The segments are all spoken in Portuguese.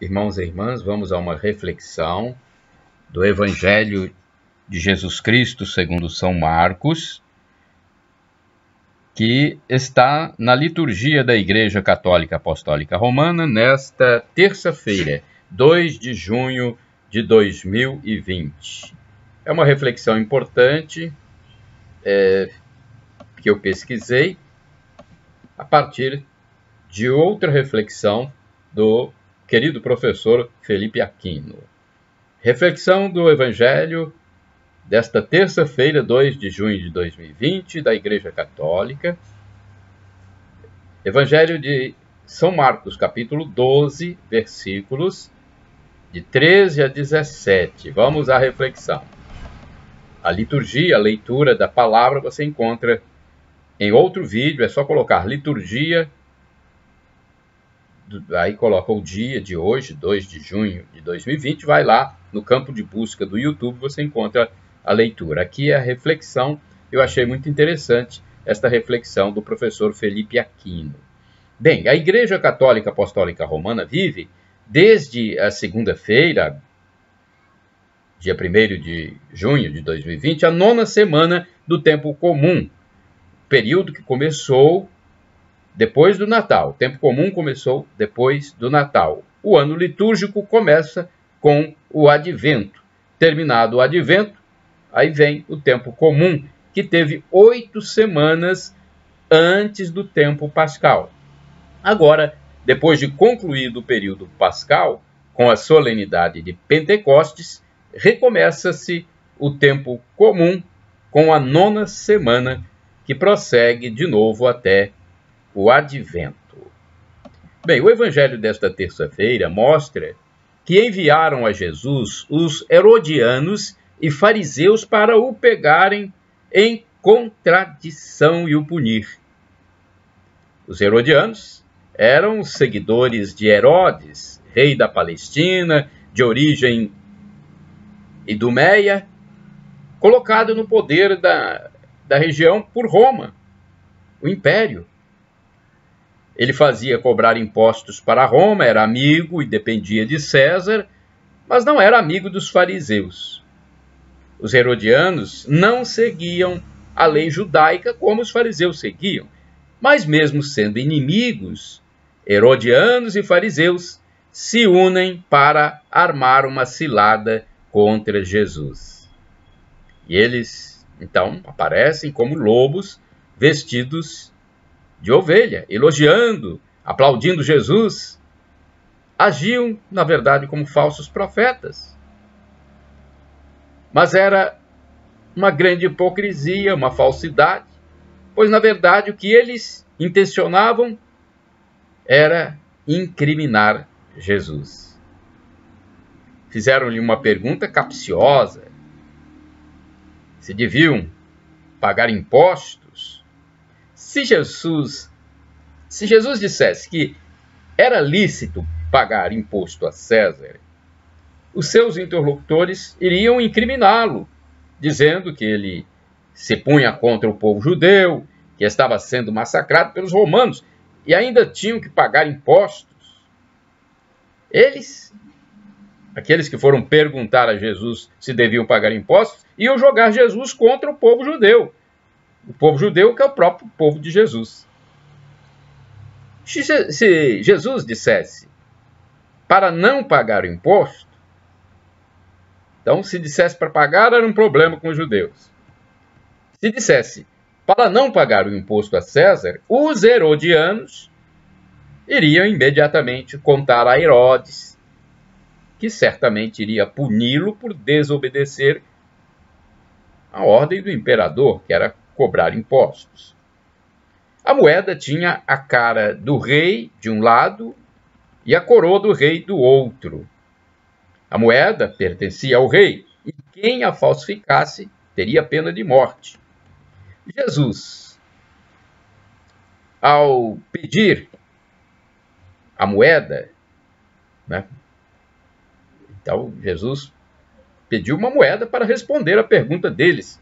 Irmãos e irmãs, vamos a uma reflexão do Evangelho de Jesus Cristo segundo São Marcos, que está na liturgia da Igreja Católica Apostólica Romana nesta terça-feira, 2 de junho de 2020. É uma reflexão importante é, que eu pesquisei a partir de outra reflexão do querido professor Felipe Aquino. Reflexão do Evangelho desta terça-feira, 2 de junho de 2020, da Igreja Católica. Evangelho de São Marcos, capítulo 12, versículos de 13 a 17. Vamos à reflexão. A liturgia, a leitura da palavra, você encontra em outro vídeo, é só colocar liturgia aí coloca o dia de hoje, 2 de junho de 2020, vai lá no campo de busca do YouTube, você encontra a leitura. Aqui é a reflexão, eu achei muito interessante esta reflexão do professor Felipe Aquino. Bem, a Igreja Católica Apostólica Romana vive desde a segunda-feira, dia 1 de junho de 2020, a nona semana do tempo comum, período que começou depois do Natal. O tempo comum começou depois do Natal. O ano litúrgico começa com o advento. Terminado o advento, aí vem o tempo comum, que teve oito semanas antes do tempo pascal. Agora, depois de concluído o período pascal, com a solenidade de Pentecostes, recomeça-se o tempo comum com a nona semana, que prossegue de novo até o advento. Bem, o evangelho desta terça-feira mostra que enviaram a Jesus os herodianos e fariseus para o pegarem em contradição e o punir. Os herodianos eram seguidores de Herodes, rei da Palestina, de origem idumeia, colocado no poder da, da região por Roma, o império. Ele fazia cobrar impostos para Roma, era amigo e dependia de César, mas não era amigo dos fariseus. Os herodianos não seguiam a lei judaica como os fariseus seguiam, mas mesmo sendo inimigos, herodianos e fariseus se unem para armar uma cilada contra Jesus. E eles, então, aparecem como lobos vestidos de ovelha, elogiando, aplaudindo Jesus, agiam, na verdade, como falsos profetas. Mas era uma grande hipocrisia, uma falsidade, pois, na verdade, o que eles intencionavam era incriminar Jesus. Fizeram-lhe uma pergunta capciosa: se deviam pagar impostos se Jesus, se Jesus dissesse que era lícito pagar imposto a César, os seus interlocutores iriam incriminá-lo, dizendo que ele se punha contra o povo judeu, que estava sendo massacrado pelos romanos e ainda tinham que pagar impostos. Eles, aqueles que foram perguntar a Jesus se deviam pagar impostos, iam jogar Jesus contra o povo judeu, o povo judeu, que é o próprio povo de Jesus. Se Jesus dissesse para não pagar o imposto, então se dissesse para pagar era um problema com os judeus. Se dissesse para não pagar o imposto a César, os herodianos iriam imediatamente contar a Herodes, que certamente iria puni-lo por desobedecer a ordem do imperador, que era cobrar impostos. A moeda tinha a cara do rei de um lado e a coroa do rei do outro. A moeda pertencia ao rei e quem a falsificasse teria pena de morte. Jesus, ao pedir a moeda, né? então Jesus pediu uma moeda para responder à pergunta deles.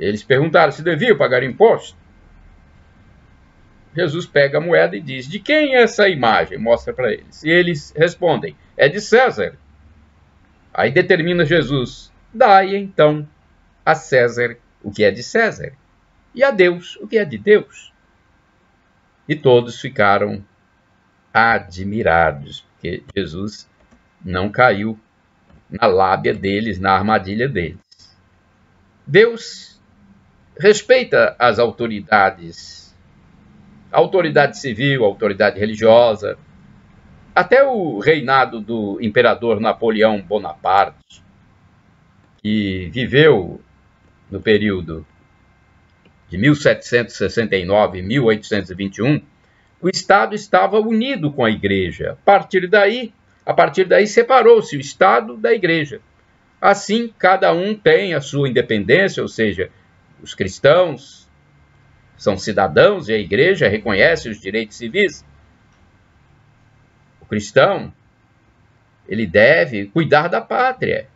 Eles perguntaram se deviam pagar imposto. Jesus pega a moeda e diz: De quem é essa imagem? Mostra para eles. E eles respondem: É de César. Aí determina Jesus: Dai então a César o que é de César e a Deus o que é de Deus. E todos ficaram admirados, porque Jesus não caiu na lábia deles, na armadilha deles. Deus respeita as autoridades, autoridade civil, autoridade religiosa, até o reinado do imperador Napoleão Bonaparte, que viveu no período de 1769 e 1821, o Estado estava unido com a Igreja. A partir daí, a partir daí separou-se o Estado da Igreja. Assim, cada um tem a sua independência, ou seja, os cristãos são cidadãos e a Igreja reconhece os direitos civis. O cristão, ele deve cuidar da pátria,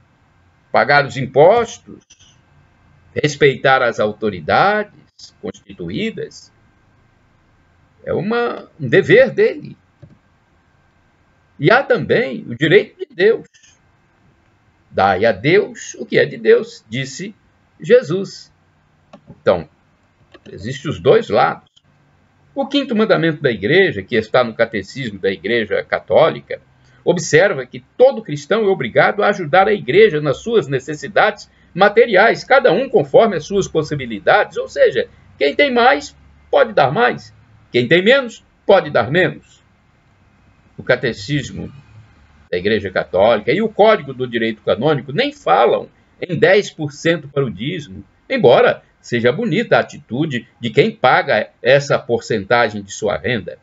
pagar os impostos, respeitar as autoridades constituídas, é uma, um dever dele. E há também o direito de Deus. Dai a Deus o que é de Deus, disse Jesus. Então, existem os dois lados. O quinto mandamento da igreja, que está no catecismo da igreja católica, observa que todo cristão é obrigado a ajudar a igreja nas suas necessidades materiais, cada um conforme as suas possibilidades, ou seja, quem tem mais pode dar mais, quem tem menos pode dar menos. O catecismo da Igreja Católica e o Código do Direito Canônico nem falam em 10% para o dízimo, embora seja bonita a atitude de quem paga essa porcentagem de sua renda.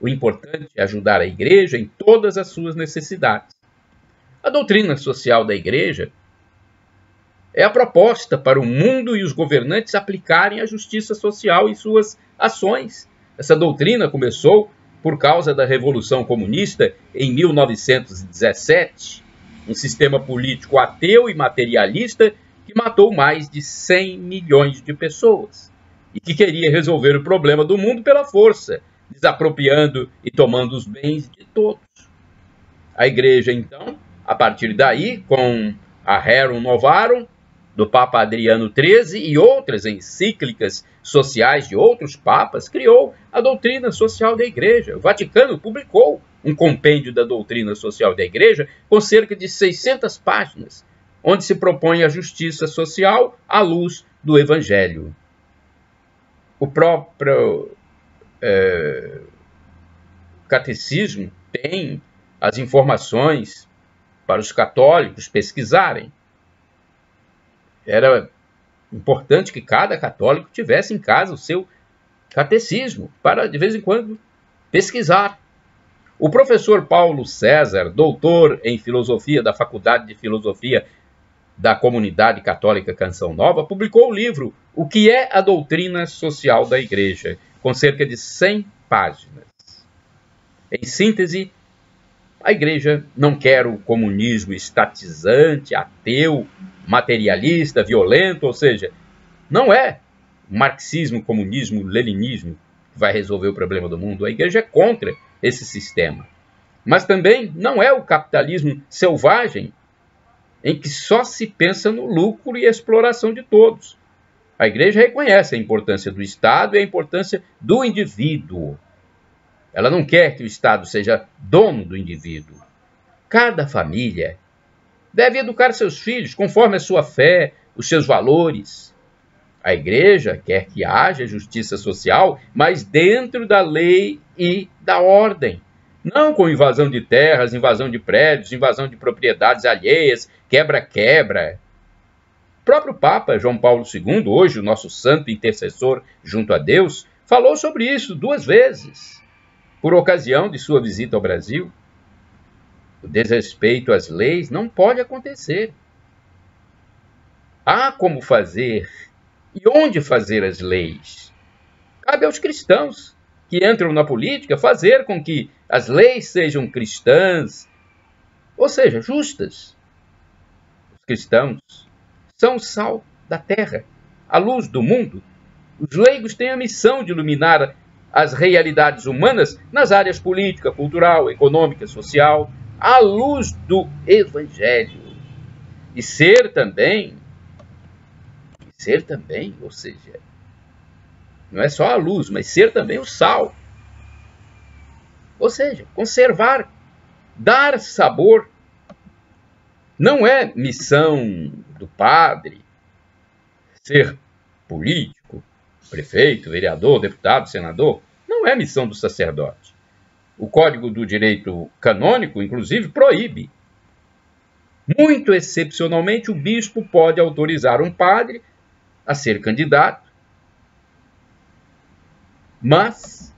O importante é ajudar a igreja em todas as suas necessidades. A doutrina social da igreja é a proposta para o mundo e os governantes aplicarem a justiça social em suas ações. Essa doutrina começou por causa da Revolução Comunista em 1917, um sistema político ateu e materialista que matou mais de 100 milhões de pessoas e que queria resolver o problema do mundo pela força, desapropriando e tomando os bens de todos. A igreja, então, a partir daí, com a Rerum Novarum, do Papa Adriano XIII e outras encíclicas sociais de outros papas, criou a doutrina social da Igreja. O Vaticano publicou um compêndio da doutrina social da Igreja com cerca de 600 páginas, onde se propõe a justiça social à luz do Evangelho. O próprio é, catecismo tem as informações para os católicos pesquisarem era importante que cada católico tivesse em casa o seu catecismo para, de vez em quando, pesquisar. O professor Paulo César, doutor em filosofia da Faculdade de Filosofia da Comunidade Católica Canção Nova, publicou o livro O que é a Doutrina Social da Igreja, com cerca de 100 páginas. Em síntese, a igreja não quer o comunismo estatizante, ateu, materialista, violento, ou seja, não é marxismo, comunismo, leninismo que vai resolver o problema do mundo. A igreja é contra esse sistema. Mas também não é o capitalismo selvagem em que só se pensa no lucro e exploração de todos. A igreja reconhece a importância do Estado e a importância do indivíduo. Ela não quer que o Estado seja dono do indivíduo. Cada família deve educar seus filhos conforme a sua fé, os seus valores. A igreja quer que haja justiça social, mas dentro da lei e da ordem. Não com invasão de terras, invasão de prédios, invasão de propriedades alheias, quebra-quebra. O próprio Papa João Paulo II, hoje o nosso santo intercessor junto a Deus, falou sobre isso duas vezes, por ocasião de sua visita ao Brasil. O desrespeito às leis não pode acontecer. Há como fazer e onde fazer as leis. Cabe aos cristãos que entram na política fazer com que as leis sejam cristãs, ou seja, justas. Os cristãos são o sal da terra, a luz do mundo. Os leigos têm a missão de iluminar as realidades humanas nas áreas política, cultural, econômica, social, à luz do Evangelho. E ser também, ser também, ou seja, não é só a luz, mas ser também o sal. Ou seja, conservar, dar sabor. Não é missão do padre ser político, prefeito, vereador, deputado, senador. Não é missão do sacerdote. O Código do Direito Canônico, inclusive, proíbe. Muito excepcionalmente, o bispo pode autorizar um padre a ser candidato, mas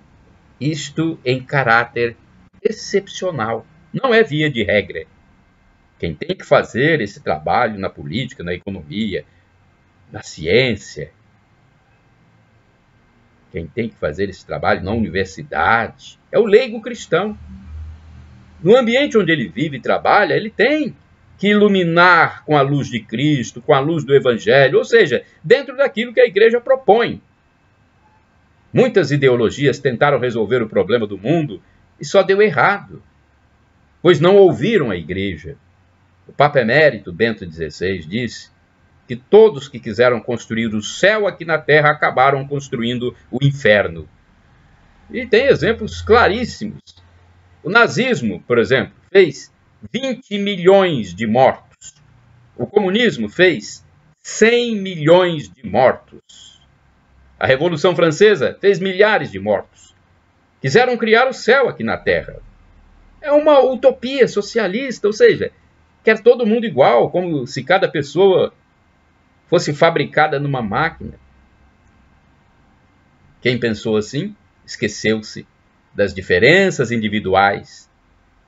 isto em caráter excepcional, não é via de regra. Quem tem que fazer esse trabalho na política, na economia, na ciência, quem tem que fazer esse trabalho na universidade é o leigo cristão. No ambiente onde ele vive e trabalha, ele tem que iluminar com a luz de Cristo, com a luz do Evangelho, ou seja, dentro daquilo que a igreja propõe. Muitas ideologias tentaram resolver o problema do mundo e só deu errado, pois não ouviram a igreja. O Papa Emérito Bento XVI disse que todos que quiseram construir o céu aqui na terra acabaram construindo o inferno. E tem exemplos claríssimos. O nazismo, por exemplo, fez 20 milhões de mortos. O comunismo fez 100 milhões de mortos. A Revolução Francesa fez milhares de mortos. Quiseram criar o céu aqui na Terra. É uma utopia socialista, ou seja, quer todo mundo igual, como se cada pessoa fosse fabricada numa máquina. Quem pensou assim esqueceu-se das diferenças individuais.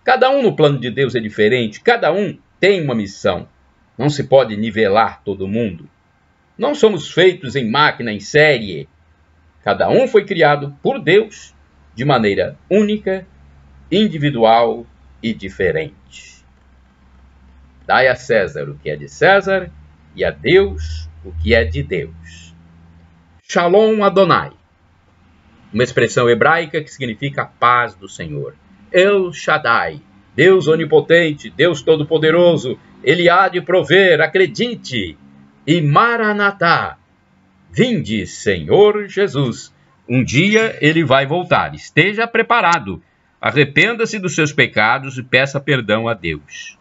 Cada um no plano de Deus é diferente, cada um tem uma missão. Não se pode nivelar todo mundo. Não somos feitos em máquina, em série. Cada um foi criado por Deus de maneira única, individual e diferente. Dai a César o que é de César e a Deus o que é de Deus. Shalom Adonai, uma expressão hebraica que significa paz do Senhor. El Shaddai, Deus onipotente, Deus todo-poderoso, ele há de prover, acredite e Maranatá. Vinde, Senhor Jesus. Um dia ele vai voltar. Esteja preparado. Arrependa-se dos seus pecados e peça perdão a Deus.